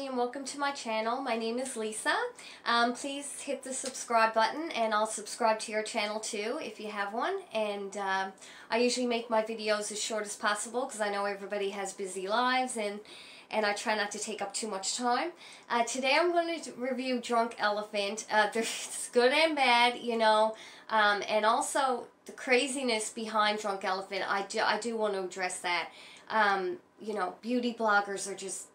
everybody and welcome to my channel. My name is Lisa. Um, please hit the subscribe button and I'll subscribe to your channel too if you have one. And uh, I usually make my videos as short as possible because I know everybody has busy lives and and I try not to take up too much time. Uh, today I'm going to review Drunk Elephant. Uh, there's good and bad, you know, um, and also the craziness behind Drunk Elephant. I do, I do want to address that. Um, you know, beauty bloggers are just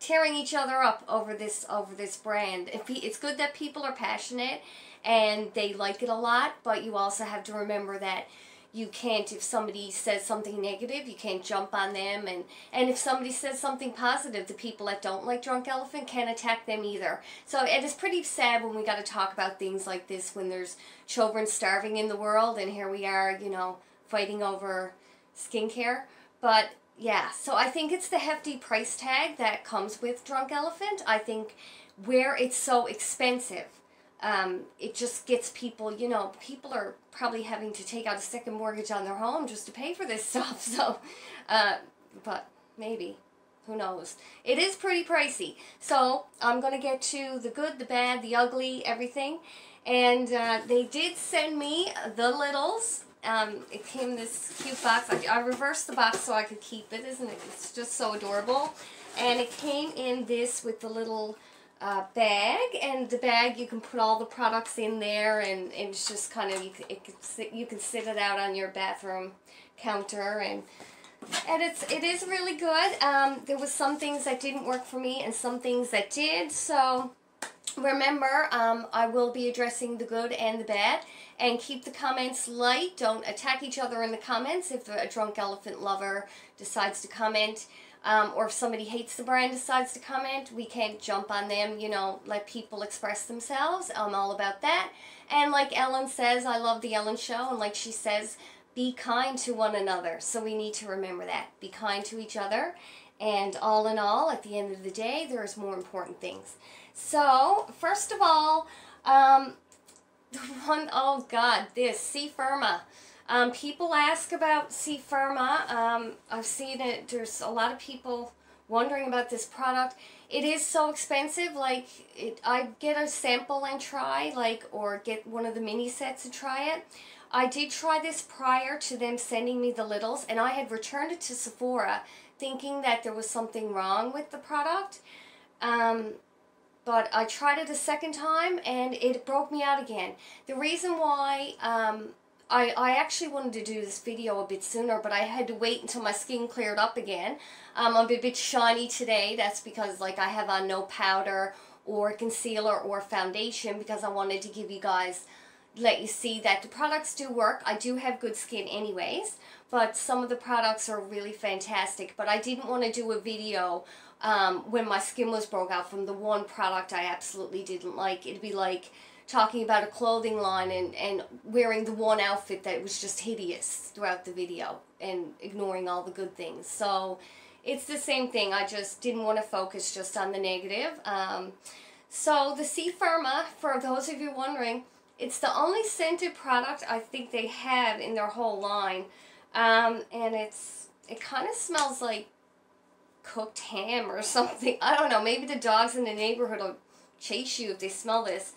tearing each other up over this over this brand. If it's good that people are passionate and they like it a lot, but you also have to remember that you can't if somebody says something negative you can't jump on them. And and if somebody says something positive the people that don't like drunk elephant can't attack them either. So it is pretty sad when we got to talk about things like this when there's children starving in the world and here we are you know fighting over skincare. But yeah, so I think it's the hefty price tag that comes with Drunk Elephant. I think where it's so expensive, um, it just gets people, you know, people are probably having to take out a second mortgage on their home just to pay for this stuff. So, uh, but maybe. Who knows? It is pretty pricey. So, I'm going to get to the good, the bad, the ugly, everything. And uh, they did send me the littles um, it came in this cute box. I, I reversed the box so I could keep it. Isn't it? It's just so adorable. And it came in this with the little uh, bag. And the bag, you can put all the products in there. And, and it's just kind of, you can, it sit, you can sit it out on your bathroom counter. And and it's it is really good. Um, there was some things that didn't work for me and some things that did. So remember, um, I will be addressing the good and the bad and keep the comments light. Don't attack each other in the comments if a drunk elephant lover decides to comment. Um, or if somebody hates the brand decides to comment, we can't jump on them, you know, let people express themselves. I'm all about that. And like Ellen says, I love the Ellen show, and like she says, be kind to one another. So we need to remember that. Be kind to each other. And all in all, at the end of the day, there's more important things. So, first of all, um, the one, oh God, this, C Firma. Um, people ask about C Firma. Um, I've seen it, there's a lot of people wondering about this product. It is so expensive, like, it, I get a sample and try, like, or get one of the mini sets and try it. I did try this prior to them sending me the littles, and I had returned it to Sephora thinking that there was something wrong with the product. Um, but I tried it a second time and it broke me out again. The reason why um, I, I actually wanted to do this video a bit sooner, but I had to wait until my skin cleared up again. Um, I'm a bit shiny today. That's because like I have on no powder or concealer or foundation because I wanted to give you guys, let you see that the products do work. I do have good skin anyways, but some of the products are really fantastic. But I didn't want to do a video um, when my skin was broke out from the one product I absolutely didn't like. It'd be like talking about a clothing line and, and wearing the one outfit that was just hideous throughout the video and ignoring all the good things. So it's the same thing. I just didn't want to focus just on the negative. Um, so the C Firma, for those of you wondering, it's the only scented product I think they have in their whole line. Um, and it's it kind of smells like cooked ham or something. I don't know. Maybe the dogs in the neighborhood will chase you if they smell this.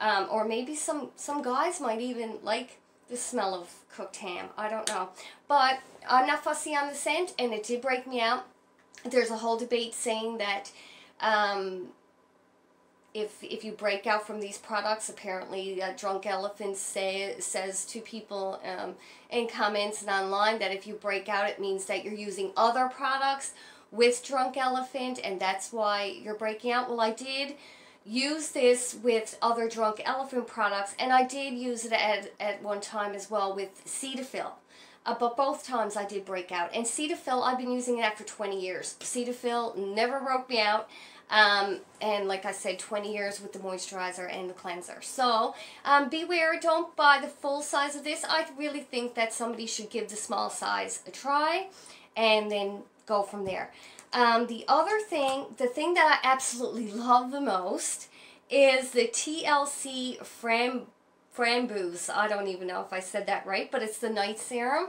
Um, or maybe some, some guys might even like the smell of cooked ham. I don't know. But I'm not fussy on the scent, and it did break me out. There's a whole debate saying that um, if if you break out from these products, apparently Drunk Elephant say, says to people um, in comments and online that if you break out, it means that you're using other products with Drunk Elephant and that's why you're breaking out. Well, I did use this with other Drunk Elephant products and I did use it at, at one time as well with Cetaphil. Uh, but both times I did break out. And Cetaphil, I've been using that for 20 years. Cetaphil never broke me out. Um, and like I said, 20 years with the moisturizer and the cleanser. So um, beware, don't buy the full size of this. I really think that somebody should give the small size a try and then go from there. Um, the other thing, the thing that I absolutely love the most is the TLC Fram Framboos. I don't even know if I said that right, but it's the night serum.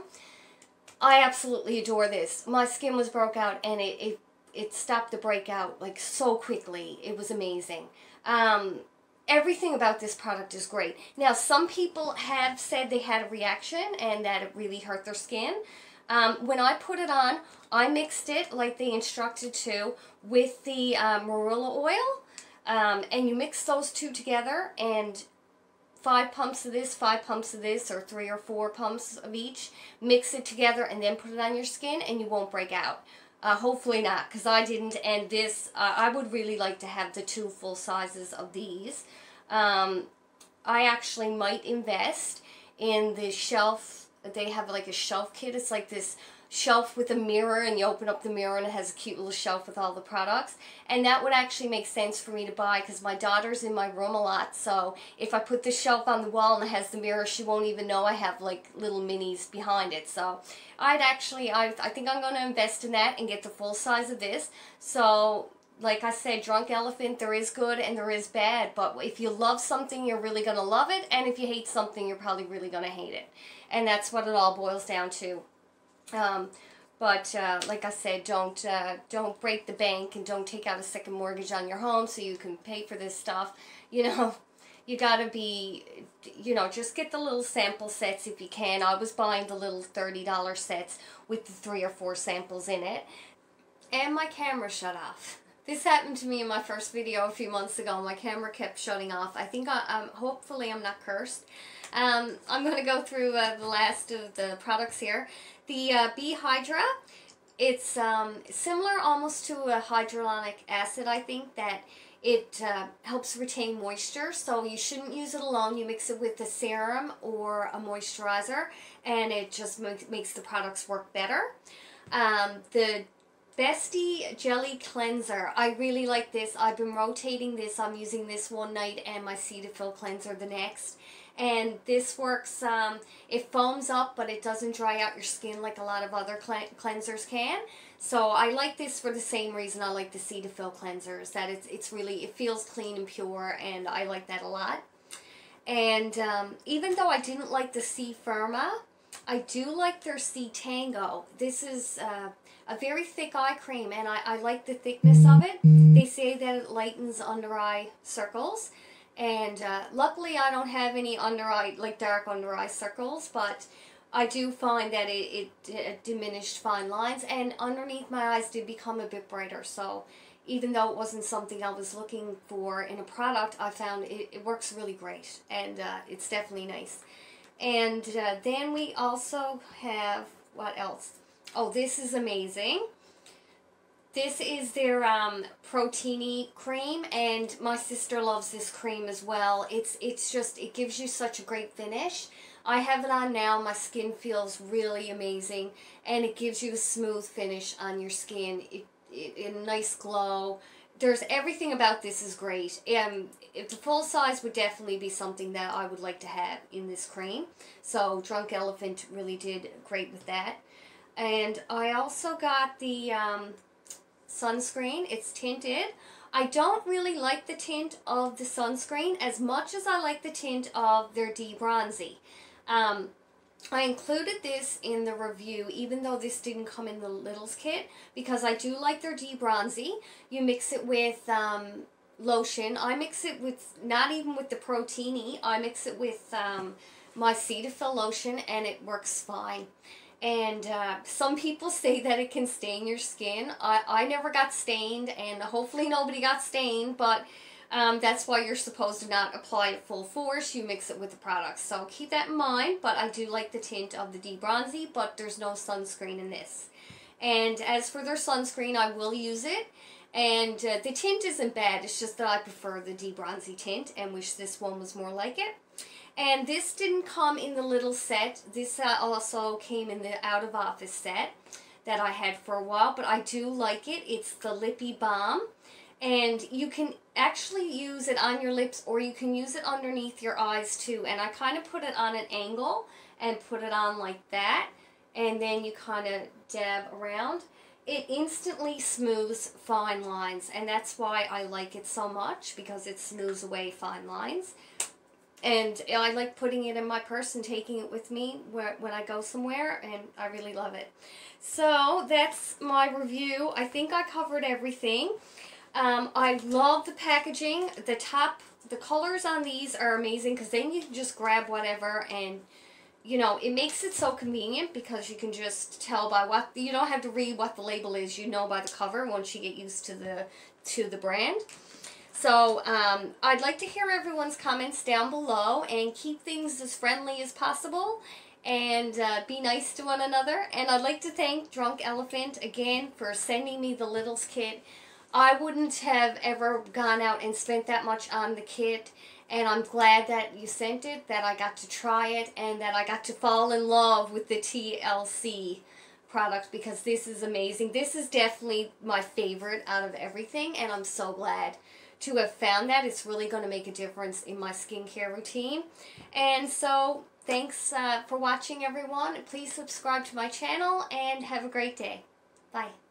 I absolutely adore this. My skin was broke out and it, it it stopped the breakout like so quickly. It was amazing. Um, everything about this product is great. Now, some people have said they had a reaction and that it really hurt their skin. Um, when I put it on, I mixed it like they instructed to with the um, marula oil. Um, and you mix those two together and five pumps of this, five pumps of this, or three or four pumps of each. Mix it together and then put it on your skin and you won't break out. Uh, hopefully not, because I didn't. And this, uh, I would really like to have the two full sizes of these. Um, I actually might invest in the shelf. They have like a shelf kit. It's like this shelf with a mirror and you open up the mirror and it has a cute little shelf with all the products and that would actually make sense for me to buy because my daughter's in my room a lot so if I put the shelf on the wall and it has the mirror she won't even know I have like little minis behind it so I'd actually I, I think I'm going to invest in that and get the full size of this so like I said, Drunk Elephant, there is good and there is bad. But if you love something, you're really going to love it. And if you hate something, you're probably really going to hate it. And that's what it all boils down to. Um, but uh, like I said, don't uh, don't break the bank and don't take out a second mortgage on your home so you can pay for this stuff. You know, you gotta be, you know, just get the little sample sets if you can. I was buying the little $30 sets with the three or four samples in it. And my camera shut off. This happened to me in my first video a few months ago. My camera kept shutting off. I think, I, um, hopefully I'm not cursed. Um, I'm going to go through uh, the last of the products here. The uh, B-Hydra, it's um, similar almost to a hyaluronic acid, I think, that it uh, helps retain moisture, so you shouldn't use it alone. You mix it with a serum or a moisturizer, and it just makes the products work better. Um, the Beste Jelly Cleanser. I really like this. I've been rotating this. I'm using this one night and my Cetaphil Cleanser the next. And this works, um, it foams up, but it doesn't dry out your skin like a lot of other cleansers can. So I like this for the same reason I like the Cetaphil cleansers, that it's, it's really, it feels clean and pure, and I like that a lot. And um, even though I didn't like the C Firma, I do like their C Tango. This is uh, a very thick eye cream and I, I like the thickness of it. They say that it lightens under eye circles and uh, luckily I don't have any under eye, like dark under eye circles, but I do find that it, it, it diminished fine lines and underneath my eyes did become a bit brighter. So even though it wasn't something I was looking for in a product, I found it, it works really great and uh, it's definitely nice. And uh, then we also have, what else? Oh, this is amazing. This is their um, Protini cream, and my sister loves this cream as well. It's it's just, it gives you such a great finish. I have it on now. My skin feels really amazing, and it gives you a smooth finish on your skin. It, it, a nice glow. There's everything about this is great. Um, if the full size would definitely be something that I would like to have in this cream. So Drunk Elephant really did great with that. And I also got the um, sunscreen. It's tinted. I don't really like the tint of the sunscreen as much as I like the tint of their D-Bronzi. Um, I included this in the review, even though this didn't come in the Littles kit, because I do like their D-Bronzi. You mix it with um, lotion. I mix it with, not even with the Protini, I mix it with um, my Cetaphil lotion, and it works fine. And uh, some people say that it can stain your skin. I, I never got stained, and hopefully nobody got stained, but um, that's why you're supposed to not apply it full force. You mix it with the product. So keep that in mind, but I do like the tint of the D-Bronzi, but there's no sunscreen in this. And as for their sunscreen, I will use it. And uh, the tint isn't bad, it's just that I prefer the D-Bronzi tint and wish this one was more like it. And this didn't come in the little set. This uh, also came in the out of office set that I had for a while, but I do like it. It's the Lippe Balm. And you can actually use it on your lips or you can use it underneath your eyes too. And I kind of put it on an angle and put it on like that. And then you kind of dab around. It instantly smooths fine lines. And that's why I like it so much because it smooths away fine lines. And I like putting it in my purse and taking it with me where, when I go somewhere, and I really love it. So that's my review. I think I covered everything. Um, I love the packaging. The top, the colors on these are amazing because then you can just grab whatever and you know, it makes it so convenient because you can just tell by what you don't have to read what the label is. You know by the cover once you get used to the to the brand. So um, I'd like to hear everyone's comments down below and keep things as friendly as possible and uh, be nice to one another. And I'd like to thank Drunk Elephant again for sending me the Littles kit. I wouldn't have ever gone out and spent that much on the kit and I'm glad that you sent it, that I got to try it, and that I got to fall in love with the TLC product because this is amazing. This is definitely my favorite out of everything, and I'm so glad to have found that. It's really going to make a difference in my skincare routine. And so, thanks uh, for watching, everyone. Please subscribe to my channel, and have a great day. Bye.